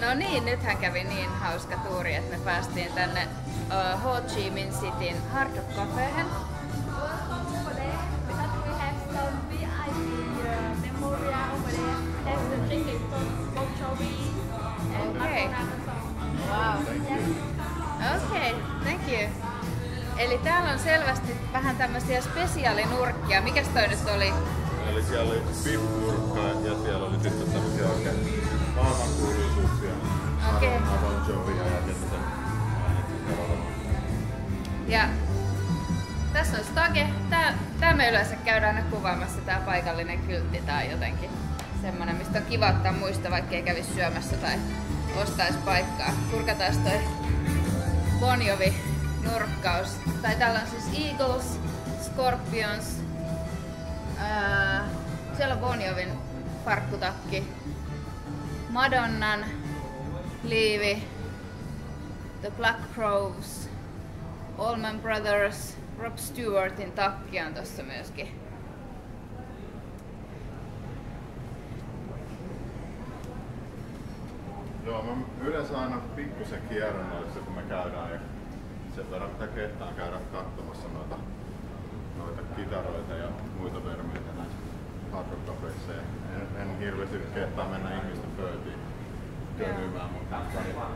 No niin, nythän kävi niin hauska tuuri, että me päästiin tänne uh, Ho Chi Minh Cityn Hard Rock and Okay. Wow. Okay, thank you. Eli täällä on selvästi vähän tämmöisiä spesiaalinurkkia. Mikäs toi nyt oli? Eli siellä oli pippurkka ja siellä oli sitten tämmöisiä oikein maailmankuuluisuuksia. Okei. Madonna, Bon Jovia ja sitten Ja tässä on Stage. Tää, tää me yleensä käydään aina kuvaamassa tää paikallinen kyltti tai jotenkin semmonen, mistä on kiva ottaa muista, vaikka ei kävisi syömässä tai ostais paikkaa. Kurkataan toi Bon Jovi nurkkaus. Tai täällä on siis Eagles, Scorpions, ää, siellä on Bon Jovin farkkutakki, Madonnan liivi, The Black Crows, Allman Brothers, Rob Stewartin takki on tossa myöskin. Joo, mä yleensä aina pikkusen kierrän noissa, kun me käydään ja sen verran mitä kehtaan käydä katsomassa noita Ja En, en hirveästi kehtaa mennä ihmisten pöytiin könymään, mutta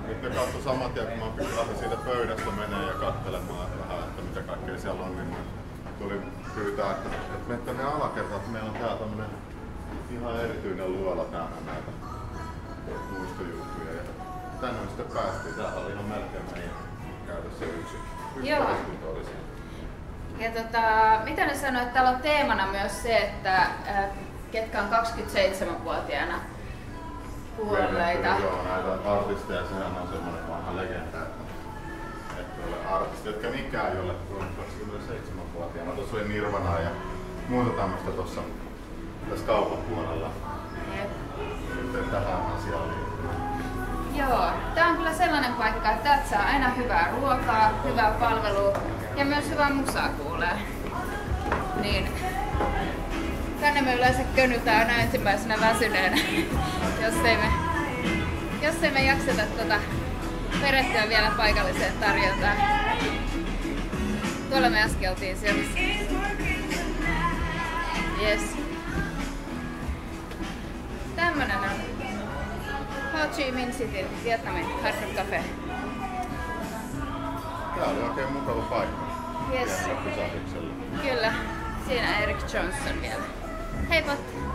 nyt ne katso saman tien, kun mä lähdin siitä pöydästä menee ja katselemaan vähän, että mitä kaikkea siellä on, niin mä tulin pyytää, että, että mene tänne alakertaan, että meillä on täällä tämmönen ihan erityinen luola täynnä näitä muistojuttuja. Ja tänne me sitten päästiin. Täällä oli ihan melkein meidän käytössä yksi. yksi Joo. oli. Ja tota, mitä ne sanoo, että täällä on teemana myös se, että äh, ketkä on 27-vuotiaana kuolleita. Joo, näitä artisteja, sehän on semmoinen vanha legenda, että, että ole artisti, jotka mikään ei ole kuollut 27-vuotiaana. Tuossa oli Nirvana ja muuta tämmöistä tuossa tässä kaupan puolella. Jep. Sitten tähän asiaan. Joo, tää on kyllä sellainen paikka, että täältä saa aina hyvää ruokaa, hyvää palvelua ja myös hyvää musaa kuulee. Niin tänne me yleensä könytään aina ensimmäisenä väsyneenä, jos ei me, jos ei me jakseta tota perehtyä vielä paikalliseen tarjontaan. Tuolla me äsken oltiin syömässä. Yes. Tämmönen on Ho Chi Minh City, Vietnamin Hard Rock Cafe. Tää oli oikein mukava paikka. Yes. Kyllä, siinä Eric Johnson vielä. Hey, boss.